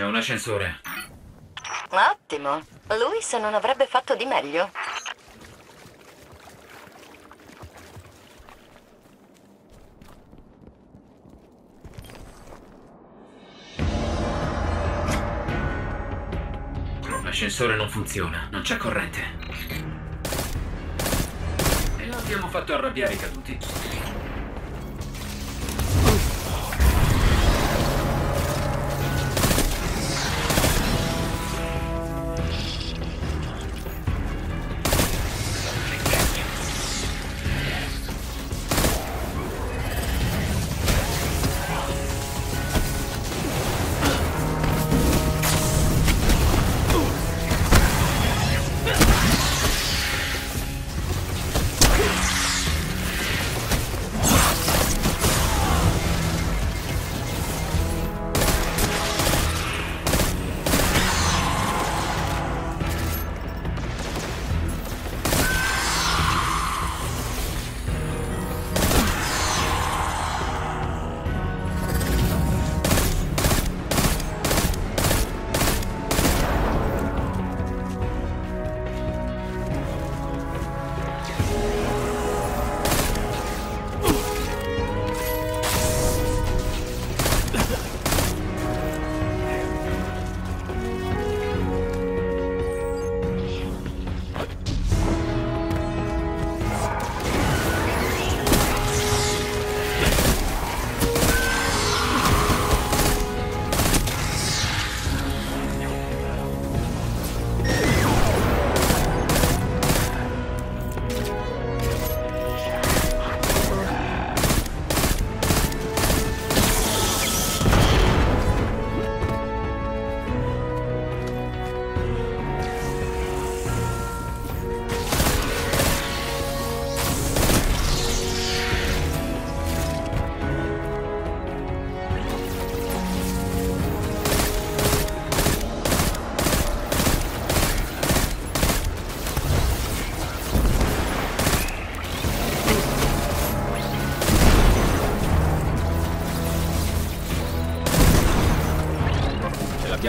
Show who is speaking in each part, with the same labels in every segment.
Speaker 1: C'è un ascensore.
Speaker 2: Ottimo. Luis non avrebbe fatto di meglio.
Speaker 1: L'ascensore non funziona, non c'è corrente. E abbiamo fatto arrabbiare i caduti.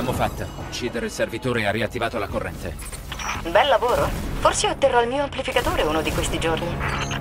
Speaker 3: L'abbiamo fatta. Uccidere il servitore ha riattivato la corrente.
Speaker 2: Bel lavoro. Forse otterrò il mio amplificatore uno di questi giorni.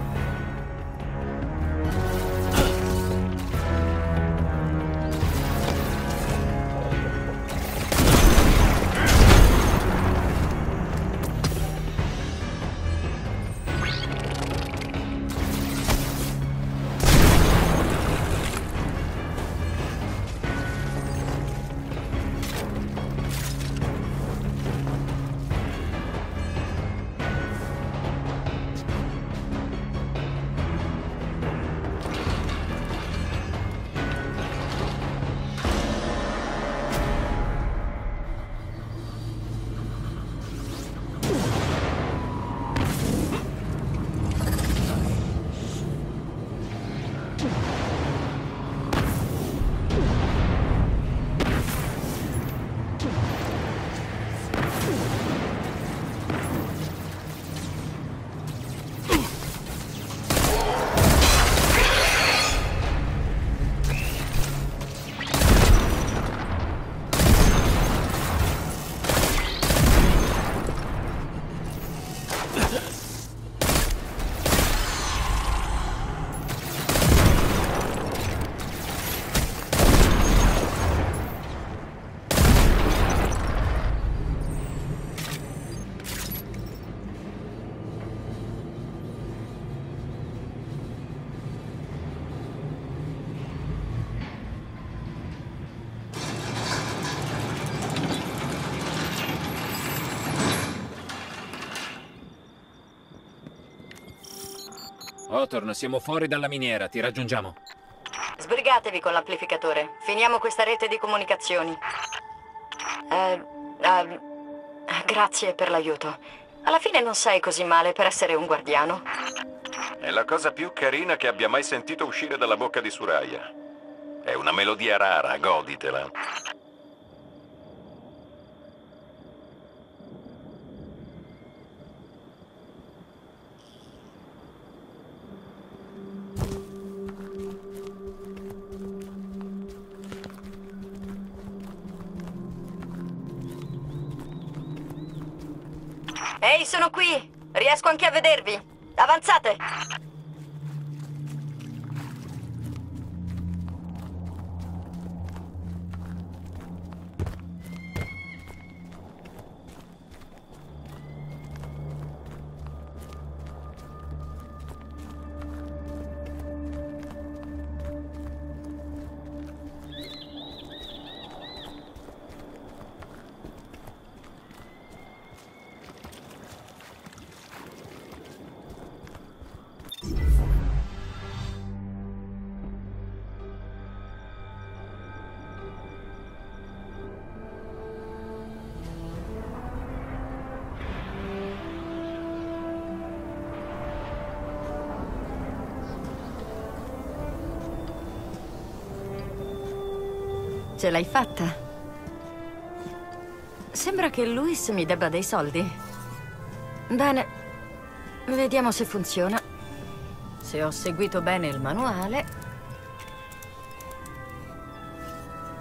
Speaker 3: Hawthorne, siamo fuori dalla miniera, ti raggiungiamo.
Speaker 2: Sbrigatevi con l'amplificatore. Finiamo questa rete di comunicazioni. Eh, eh, grazie per l'aiuto. Alla fine non sei così male per essere un guardiano.
Speaker 4: È la cosa più carina che abbia mai sentito uscire dalla bocca di Suraya. È una melodia rara, goditela.
Speaker 2: Ehi, sono qui! Riesco anche a vedervi! Avanzate! Ce l'hai fatta? Sembra che Luis mi debba dei soldi. Bene, vediamo se funziona. Se ho seguito bene il manuale...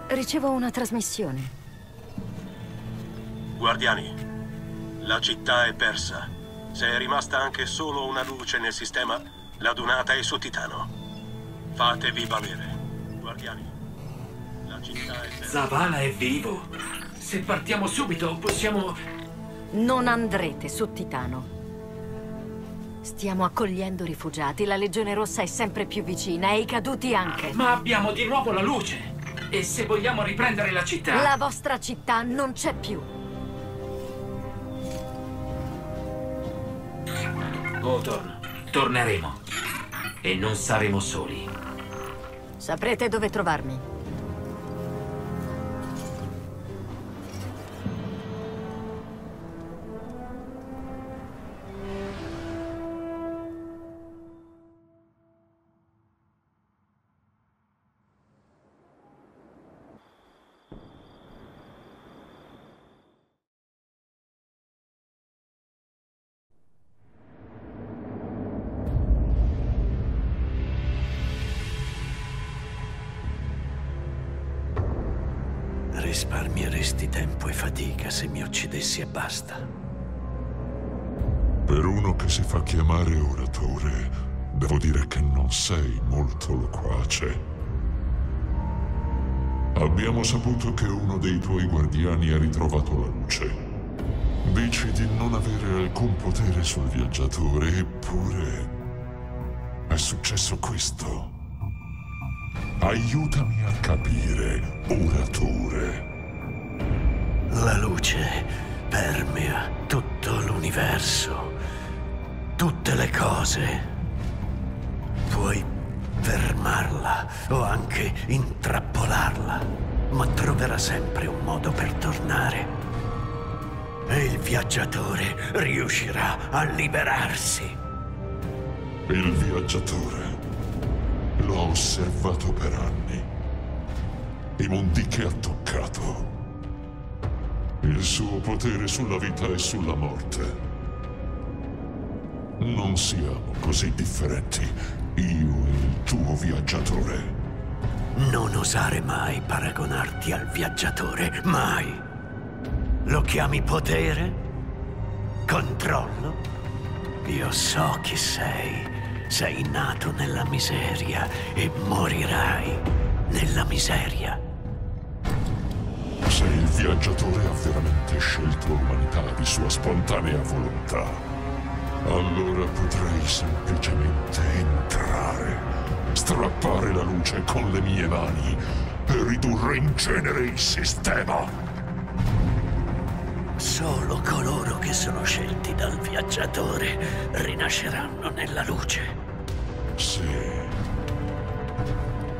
Speaker 2: Ricevo una trasmissione.
Speaker 5: Guardiani, la città è persa. Se è rimasta anche solo una luce nel sistema, la dunata è su Titano. Fatevi valere. Guardiani,
Speaker 1: Zavala è vivo. Se partiamo subito possiamo...
Speaker 2: Non andrete su Titano. Stiamo accogliendo rifugiati, la Legione Rossa è sempre più vicina e i caduti anche.
Speaker 1: Ma abbiamo di nuovo la luce. E se vogliamo riprendere la città...
Speaker 2: La vostra città non c'è più.
Speaker 1: Othorn, torneremo. E non saremo soli.
Speaker 2: Saprete dove trovarmi.
Speaker 6: Risparmieresti tempo e fatica se mi uccidessi e basta.
Speaker 7: Per uno che si fa chiamare oratore, devo dire che non sei molto loquace. Abbiamo saputo che uno dei tuoi guardiani ha ritrovato la luce. Dici di non avere alcun potere sul viaggiatore, eppure è successo questo. Aiutami a capire, oratore.
Speaker 6: La luce permea tutto l'universo, tutte le cose. Puoi fermarla o anche intrappolarla, ma troverà sempre un modo per tornare. E il viaggiatore riuscirà a liberarsi.
Speaker 7: Il viaggiatore. Osservato per anni. I mondi che ha toccato. Il suo potere sulla vita e sulla morte. Non siamo così differenti, io e il tuo viaggiatore.
Speaker 6: Non osare mai paragonarti al viaggiatore, mai. Lo chiami potere? Controllo? Io so chi sei. Sei nato nella miseria e morirai nella miseria.
Speaker 7: Se il viaggiatore ha veramente scelto l'umanità di sua spontanea volontà, allora potrei semplicemente entrare, strappare la luce con le mie mani e ridurre in cenere il sistema.
Speaker 6: Solo coloro che sono scelti dal viaggiatore rinasceranno nella luce.
Speaker 7: Sì.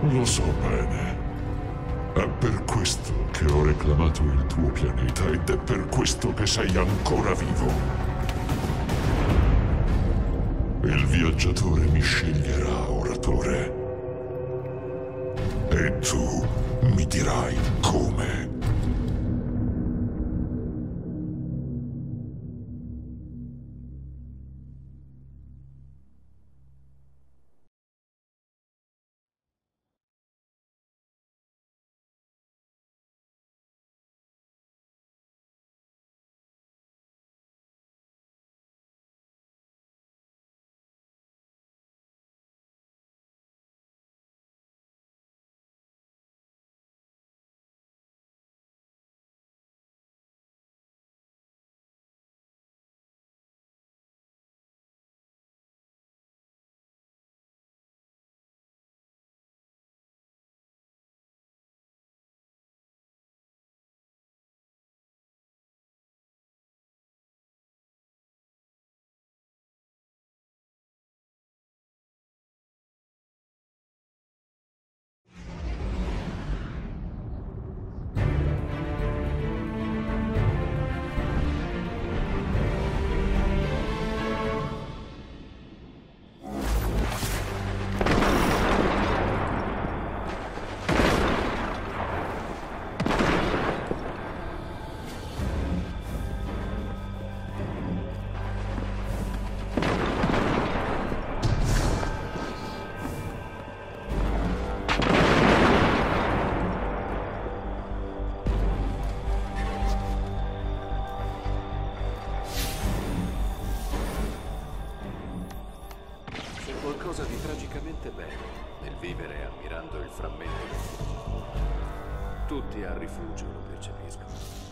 Speaker 7: Lo so bene. È per questo che ho reclamato il tuo pianeta ed è per questo che sei ancora vivo. Il viaggiatore mi sceglierà, oratore. E tu mi dirai come.
Speaker 8: Qualcosa di tragicamente bello nel vivere ammirando il frammento. Tutti al rifugio lo percepiscono.